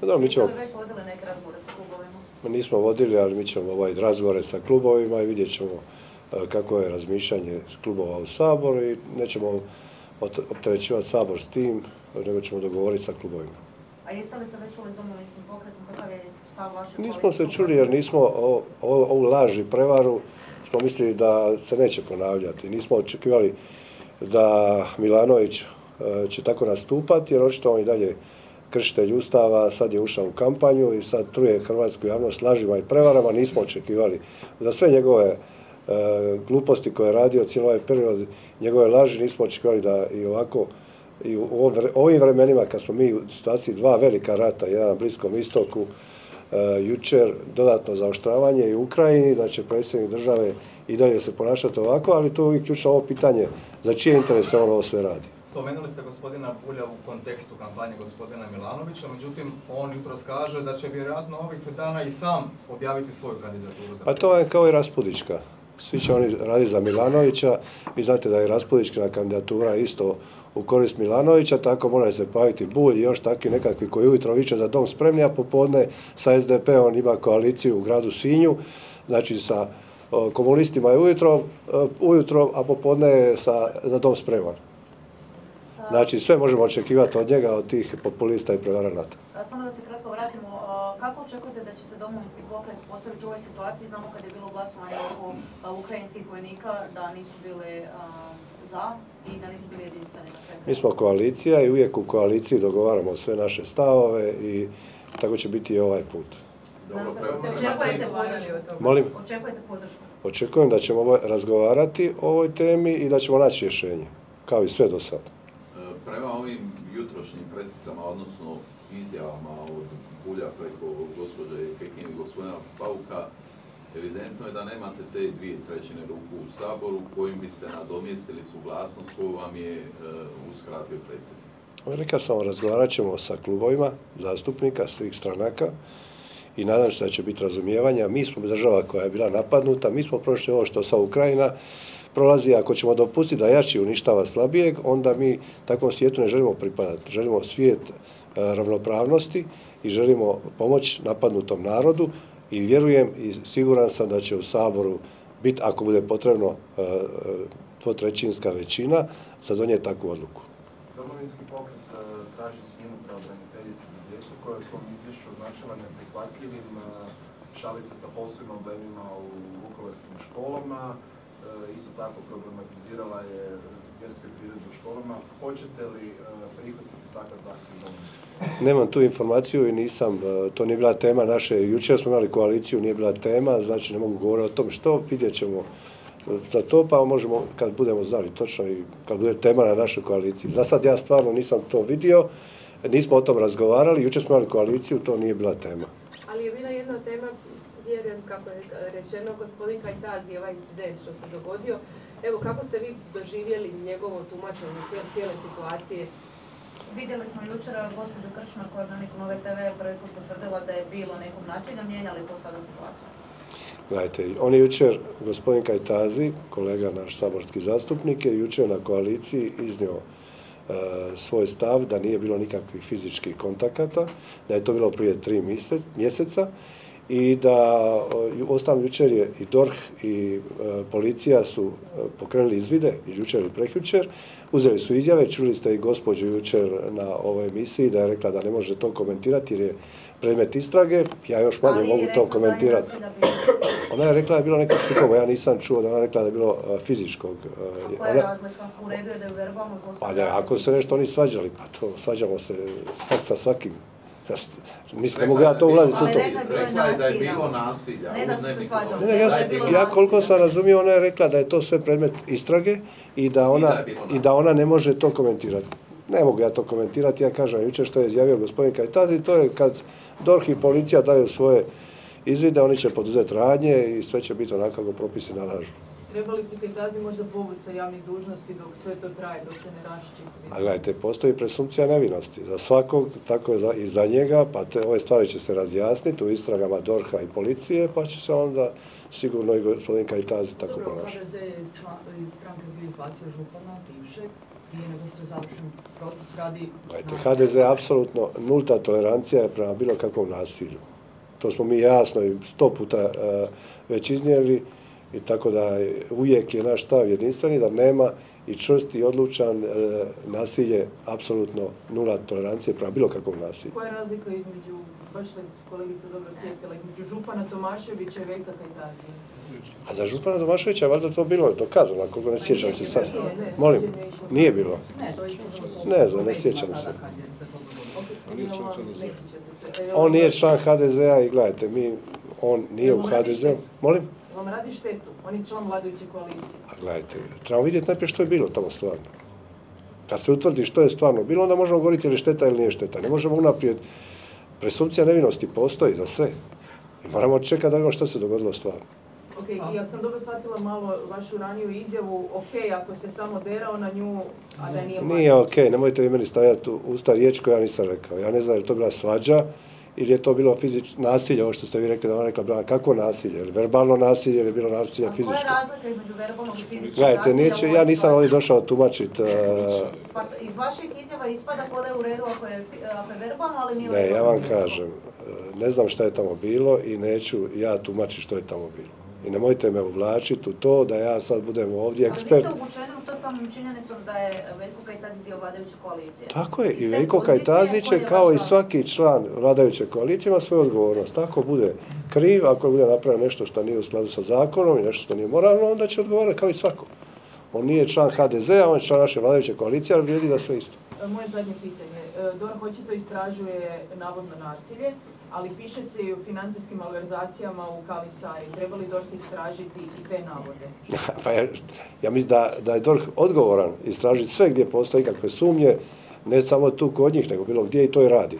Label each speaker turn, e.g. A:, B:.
A: Pa Dobro, mi ćemo,
B: već vodili neke razgovore sa klubovima?
A: nismo vodili, ali mi ćemo ovaj razgovore sa klubovima i vidjet ćemo e, kako je razmišljanje klubova u Saboru i nećemo opterećivati Sabor s tim, nego ćemo dogovoriti sa klubovima.
B: A jeste li se već čuli s domovinskim pokretom? Kakav je stav vaše
A: Nismo se čuli jer nismo o- o- ovu laž i prevaru smo mislili da se neće ponavljati. Nismo očekivali da Milanović će tako nastupati jer očito on i dalje kršitelj Ustava, sad je ušao u kampanju i sad truje hrvatsku javnost lažima i prevarama. Nismo očekivali za sve njegove e, gluposti koje je radio cijelo ovaj period, njegove laži, nismo očekivali da i ovako i u ovim vremenima kad smo mi u situaciji dva velika rata, jedan na Bliskom istoku, e, jučer dodatno zaoštravanje i u Ukrajini, da će predsjednik države i dalje se ponašati ovako, ali tu je uvijek ključno ovo pitanje za čije interese on ovo sve radi.
C: Spomenuli ste gospodina Bulja u kontekstu kampanje gospodina Milanovića, međutim on jutros kaže da će vjerojatno ovih dana i sam objaviti svoju kandidaturu za
A: Pa to je kao i Raspudička. Svi će oni raditi za Milanovića. Vi znate da je Raspudičkina kandidatura isto u korist Milanovića, tako mora se pojaviti Bulj i još takvi nekakvi koji ujutro viče za dom spremni, a popodne sa SDP-om ima koaliciju u gradu Sinju, znači sa komunistima je ujutro, e, ujutro, a popodne je sa, za dom spreman. Znači sve možemo očekivati od njega, od tih populista i prevaranata.
B: Samo da se kratko vratimo, kako očekujete da će se domovinski pokret postaviti u ovoj situaciji? Znamo kad je bilo glasovanje oko ukrajinskih vojnika da nisu bile za i da nisu bili jedinstveni na kraju.
A: Mi smo koalicija i uvijek u koaliciji dogovaramo sve naše stavove i tako će biti i ovaj put.
B: Dobro,
C: trebamo
B: Očekujete podršku?
A: Molim,
B: Očekujete podršku?
A: očekujem da ćemo razgovarati o ovoj temi i da ćemo naći rješenje, kao i sve do sada.
D: Prema ovim jutrošnjim presicama, odnosno izjavama od Bulja preko gospođe Kekin i gospodina Pauka, evidentno je da nemate te dvije trećine ruku u Saboru kojim biste nadomjestili suglasnost koju vam je e, uskratio predsjednik.
A: Rekao sam, razgovarat ćemo sa klubovima zastupnika svih stranaka i nadam se da će biti razumijevanja. Mi smo država koja je bila napadnuta, mi smo prošli ovo što sa Ukrajina prolazi. Ako ćemo dopustiti da jači uništava slabijeg, onda mi takvom svijetu ne želimo pripadati. Želimo svijet e, ravnopravnosti i želimo pomoć napadnutom narodu i vjerujem i siguran sam da će u Saboru biti, ako bude potrebno, e, e, dvotrećinska većina za donijeti takvu odluku.
E: Domovinski pokret traži smjenu pravobraniteljice za djecu koja je u svom izvješću označila neprihvatljivim šalice sa poslovnim emblemima u vukovarskim školama. E, Isto tako problematizirala je vjerske priredbe u školama. Hoćete li e, prihvatiti takav zahtjev?
A: Nemam tu informaciju i nisam, e, to nije bila tema naše, jučer smo imali koaliciju, nije bila tema, znači ne mogu govoriti o tom što, vidjet ćemo za to, pa možemo kad budemo znali točno i kad bude tema na našoj koaliciji. Za sad ja stvarno nisam to vidio, nismo o tom razgovarali, jučer smo imali koaliciju, to nije bila tema.
F: Ali je bila jedna tema, vjerujem kako je rečeno, gospodin Kajtazi, ovaj incident što se dogodio. Evo, kako ste vi doživjeli njegovo tumačenje cijele, situacije?
B: Vidjeli smo jučer gospođu Kršmar koja je na nekom ove TV prvi put potvrdila da je bilo nekog nasilja, mijenjali to sada situaciju?
A: Gledajte, on je jučer, gospodin Kajtazi, kolega naš saborski zastupnik, je jučer na koaliciji iznio e, svoj stav da nije bilo nikakvih fizičkih kontakata, da je to bilo prije tri mjesec- mjeseca i da ostalom jučer je i DORH i e, policija su e, pokrenuli izvide, i jučer i prekjučer, uzeli su izjave, čuli ste i gospođu jučer na ovoj emisiji da je rekla da ne može to komentirati jer je predmet istrage, ja još manje
B: Ali
A: mogu to komentirati. Ona je rekla da je bilo nekog sukoba, ja nisam čuo da ona je rekla da je bilo e, fizičkog. e,
B: Koja je razlika? U redu je da je verbalno
A: Pa ne, ako se nešto oni svađali, pa to svađamo se svak sa svakim. Mislim, ne mogu ja to ulaziti u to.
B: rekla je
D: da je bilo nasilja.
B: Ne da su se
D: dnevniku.
B: svađali.
A: Ne, ne, ja, koliko sam razumio, ona je rekla da je to sve predmet istrage i da ona,
D: I da je bilo
A: i da ona ne može to komentirati. Ne mogu ja to komentirati, ja kažem jučer što je izjavio gospodin Kajtazi, to je kad DORH i policija daju svoje izvide, oni će poduzeti radnje i sve će biti onako kako propisi nalažu.
G: Trebali se Kajtazi možda povući sa javnih dužnosti dok sve to traje, dok se ne raščisti?
A: A gledajte, postoji presumpcija nevinosti za svakog, tako je i za njega, pa te, ove stvari će se razjasniti u istragama DORH-a i policije, pa će se onda sigurno i gospodin Kajtazi tako
G: Dobro,
A: ponašati.
G: HDZ je iz, stranke bio izbacio župana, bivšeg, prije nego što je završen proces radi...
A: Gledajte, HDZ je apsolutno nulta tolerancija je prema bilo kakvom nasilju. To smo mi jasno i sto puta e, već iznijeli i tako da je- uvijek je naš stav jedinstveni da nema i čvrst i odlučan e, nasilje, apsolutno nula tolerancije prema bilo kakvom nasilju.
G: Koja je razlika između, baš se kolegica dobro sjetila, između Župana Tomaševića i Veljka Kajtazija?
A: A za župana Domašovića je valjda to bilo dokazano, ako ne sjećam se sad. Molim, nije bilo.
G: Ne,
A: znam, ne sjećam se. On nije član HDZ-a i gledajte, mi, on nije u HDZ-u. Molim?
G: Vam radi štetu, on je član vladajuće koalicije.
A: A gledajte, trebamo vidjeti najprije što je bilo tamo stvarno. Kad se utvrdi što je stvarno bilo, onda možemo govoriti je li šteta ili nije šteta. Ne možemo unaprijed, presumpcija nevinosti postoji za sve. Moramo čekati da vidimo što se dogodilo stvarno.
G: Ok, i ako sam dobro shvatila malo vašu raniju izjavu, ok, ako se samo derao na nju, a da nije
A: Nije okej, nemojte vi meni stavljati u usta riječ koju ja nisam rekao. Ja ne znam je li to bila svađa ili je to bilo fizič, nasilje, ovo što ste vi rekli da ona rekla, kako nasilje? Je li verbalno nasilje ili je bilo nasilje
B: A koja je
A: fizičko?
B: razlika između verbalnog i fizičkog
A: Gledajte,
B: nasilja
A: neće, ja nisam ovdje došao tumačiti
B: Pa iz vaših izjava ispada kao da je u redu ako je, ako je verbalno, ali nije
A: Ne, ja vam
B: fizičko.
A: kažem, e, ne znam šta je tamo bilo i neću ja tumačiti što je tamo bilo. I nemojte me uvlačiti u to da ja sad budem ovdje
B: Ali vi
A: ekspert.
B: ste samom činjenicom da je Veljko Kajtazi dio vladajuće koalicije.
A: Tako je, i
B: te
A: Veljko je
B: je
A: kao i svaki član vladajuće koalicije ima svoju odgovornost. Ako bude kriv, ako bude napravio nešto što nije u skladu sa zakonom i nešto što nije moralno, onda će odgovarati kao i svako. On nije član HDZ-a, on je član naše vladajuće koalicije, ali vrijedi da sve isto.
G: Moje zadnje pitanje. E, DORH očito istražuje navodno nasilje, ali piše se i o financijskim malverzacijama u Kali Sari. Treba li DORH istražiti i te navode?
A: pa ja, mislim da, da je DORH odgovoran istražiti sve gdje postoje ikakve sumnje, ne samo tu kod njih, nego bilo gdje i to i radi.